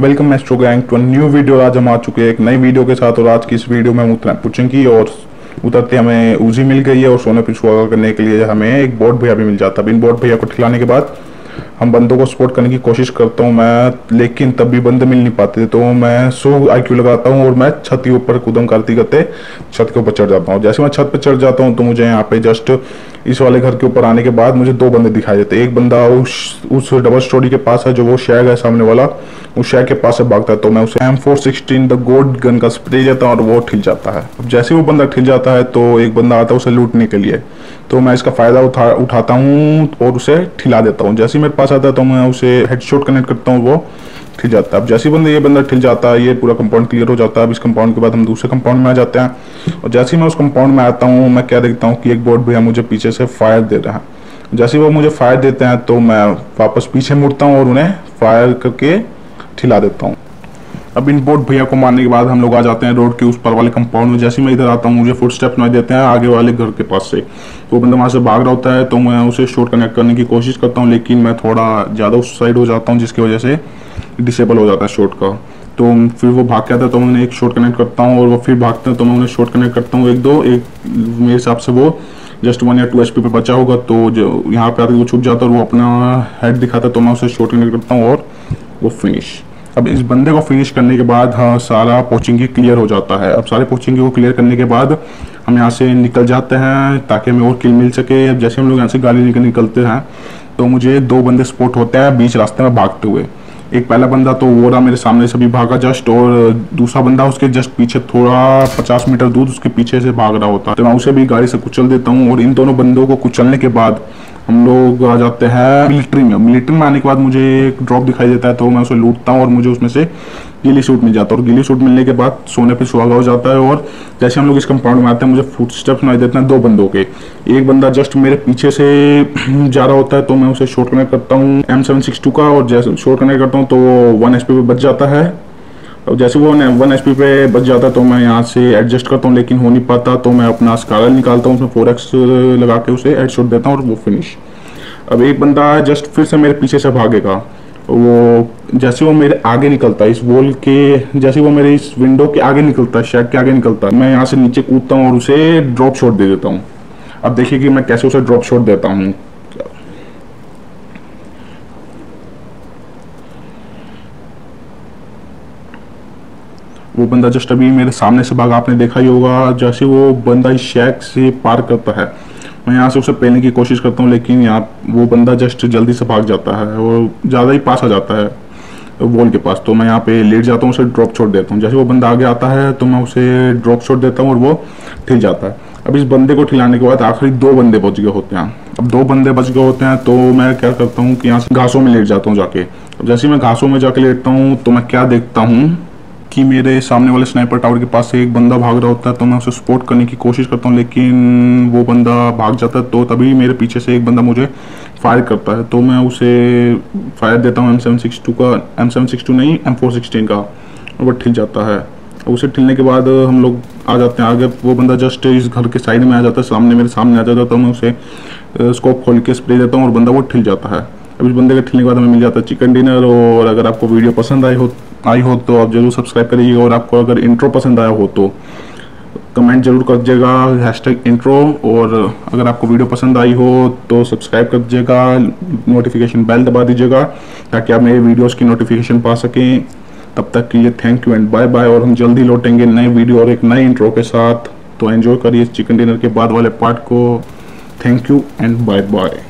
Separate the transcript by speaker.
Speaker 1: Welcome maestro gang to new video आज हम आ चुके हैं एक नई वीडियो के साथ और आज की इस वीडियो में हम उतना पूछेंगे और उतरते हमें ऊजी मिल गई है और सोने पिछुआ करने के लिए हमें एक बोट भैया भी मिल जाता है। इन बोट भैया को खिलाने के बाद हम बंदों को सपोर्ट करने की कोशिश करता हूँ मैं, लेकिन तब भी बंदे मिल नहीं पाते तो मैं सो आई लगाता हूँ और मैं छत के ऊपर कूदम करती करते छत के ऊपर चढ़ जाता हूँ। जैसे मैं छत पर चढ़ जाता हूँ तो मुझे यहाँ पे जस्ट इस वाले घर के ऊपर आने के बाद मुझे दो बंदे दिखाई देते एक बंदा उस उस डबल स्टोरी के पास है, जो वो शैग है सामने वाला, उस शैग के पास से भागता है तो मैं उसे M four sixteen the gold gun का स्प्रे देता हूँ और वो ठिल जाता है। अब जैसे वो बंदा ठिल जाता है तो एक बंदा आता है उसे लूटने के लिए। तो मैं इसका फ़ायदा उठा, उठाता हूँ और उसे ठिला देता हूँ। जैसे मेरे पास आता है तो मैं उसे हेडशॉट कनेक्ट करता हूँ, वो ठिल जाता है। अब जैसे ही बंदे ये बंदा ठिल जाता है, ये पूरा कंपाउंड क्लियर हो जाता है। अब इस कंपाउंड के बाद हम दूसरे कंपाउंड में आ जाते हैं। और जैसे ही मैं उस कंपाउंड में आता हूँ, मैं क्या देखता हूँ कि एक बोर्ड भैया मुझे पीछे से फायर दे रहा है। जैसे वो मुझे फायर देते हैं तो मैं वापस पीछे मुड़ता हूँ और उन्हें फायर करके ठिला देता हूँ। अब इन बोट भैया को मारने के बाद हम लोग आ जाते हैं रोड के उस पर वाले कंपाउंड में। जैसे मैं इधर आता हूँ, मुझे फुट स्टेप नहीं देते हैं आगे वाले घर के पास से। तो बंदा वहाँ से भाग रहा होता है तो मैं उसे शॉर्ट कनेक्ट करने की कोशिश करता हूँ, लेकिन मैं थोड़ा ज़्यादा उस साइड हो जाता हूँ, जिसकी वजह से डिसेबल हो जाता है शॉर्ट का। तो फिर वो भाग के आता है तो मैं उन्हें एक शॉर्ट कनेक्ट करता हूँ, और वो फिर भागते हैं तो मैं उन्हें शॉर्ट कनेक्ट करता हूँ एक दो, एक मेरे हिसाब से वो जस्ट वन या टू एच पे बचा होगा तो जो यहाँ पे आकर वो छुप जाता है, और वो अपना हेड दिखाता है तो मैं उसे शॉर्ट कनेक्ट करता हूँ, और वो फिनिश अब इस बंदे को फिनिश करने के बाद हाँ सारा पोचिंग क्लियर हो जाता है। अब सारे पोचिंग को क्लियर करने के बाद, हम यहाँ से निकल जाते हैं ताकि हमें और किल मिल सके। अब जैसे हम लोग यहाँ से गाड़ी लेकर निकलते हैं तो मुझे दो बंदे स्पोर्ट होते हैं बीच रास्ते में भागते हुए। एक पहला बंदा तो वो रहा मेरे सामने से भी भागा जस्ट और दूसरा बंदा उसके जस्ट पीछे थोड़ा पचास मीटर दूर उसके पीछे से भाग रहा होता। है तो मैं उसे भी गाड़ी से कुचल देता हूँ, और इन दोनों बंदों को कुचलने के बाद हम लोग आ जाते हैं मिलिट्री में। मिलिट्री में आने के बाद मुझे एक ड्रॉप दिखाई देता है तो मैं उसे लूटता हूँ और मुझे उसमें से गिली सूट मिल जाता है। और गिली सूट मिलने के बाद सोने पे सुहागा हो जाता है और जैसे हम लोग इस कंपाउंड में आते हैं, मुझे फुट स्टेप सुनाई देते हैं दो बंदों के। एक बंदा जस्ट मेरे पीछे से जा रहा होता है तो मैं उसे शॉर्ट कनेक्ट करता हूँ एम सेवन सिक्स टू का और जैसे शॉर्ट कनेक्ट करता हूँ तो वन एच पे बच जाता है। अब जैसे वो वन एच पे बच जाता तो मैं यहाँ से एडजस्ट करता हूँ, लेकिन हो नहीं पाता तो मैं अपना स्कारल निकालता हूँ, उसमें फोर एक्स लगा के उसे एड शॉट देता हूँ और वो फिनिश अब एक बंदा जस्ट फिर से मेरे पीछे से भागेगा। वो जैसे वो मेरे आगे निकलता है, इस वॉल के, जैसे वो मेरे इस विंडो के आगे निकलता है शेड के आगे निकलता है, मैं यहाँ से नीचे कूदता हूँ और उसे ड्रॉप शॉट दे देता हूँ। अब देखिए कि मैं कैसे उसे ड्रॉप शॉट देता हूँ। वो बंदा जस्ट अभी मेरे सामने से भागा, आपने देखा ही होगा, जैसे वो बंदा इस शैक से पार करता है। मैं यहाँ से उसे पहने की कोशिश करता हूँ, लेकिन यहाँ वो बंदा जस्ट जल्दी से भाग जाता है वो ज़्यादा ही पास आ जाता है वॉल के पास। तो मैं यहाँ पे लेट जाता हूँ, उसे ड्रॉप छोड़ देता हूँ। जैसे वो बंदा आगे आता है तो मैं उसे ड्रॉप छोड़ देता हूँ और वो ठिल जाता है। अब इस बंदे को ठिलाने के बाद आखिरी दो बंदे बच गए होते हैं। अब दो बंदे बच गए होते हैं तो मैं क्या करता हूँ कि यहाँ से घासों में लेट जाता हूँ जाके। अब जैसे मैं घासों में जाके लेटता हूँ तो मैं क्या देखता हूँ? कि मेरे सामने वाले स्नाइपर टावर के पास से एक बंदा भाग रहा होता है तो मैं उसे सपोर्ट करने की कोशिश करता हूँ, लेकिन वो बंदा भाग जाता है तो तभी मेरे पीछे से एक बंदा मुझे फायर करता है। तो मैं उसे फायर देता हूँ एम सेवन सिक्स टू का एम सेवन सिक्स टू नहीं एम फोर सिक्सटीन का, और वो ठिल जाता है। उसे ठिलने के बाद हम लोग आ जाते हैं आगे, वो बंदा जस्ट इस घर के साइड में आ जाता है, सामने मेरे सामने आ जाता है तो मैं उसे स्कोप खोल के स्प्रे देता हूँ, और बंदा वो ठिल जाता है। अब इस बंदे के ठिलने के बाद हमें मिल जाता है चिकन डिनर और अगर आपको वीडियो पसंद आई हो आई हो तो आप ज़रूर सब्सक्राइब करिएगा और आपको अगर इंट्रो पसंद आया हो तो कमेंट ज़रूर कर दीजिएगा हैशटैग इंट्रो और अगर आपको वीडियो पसंद आई हो तो सब्सक्राइब कर दीजिएगा नोटिफिकेशन बेल दबा दीजिएगा ताकि आप मेरे वीडियोस की नोटिफिकेशन पा सकें। तब तक के लिए thank you and bye bye और हम जल्दी लौटेंगे नए वीडियो और एक नए इंट्रो के साथ। तो एंजॉय करिए चिकन डिनर के बाद वाले पार्ट को। Thank you and bye bye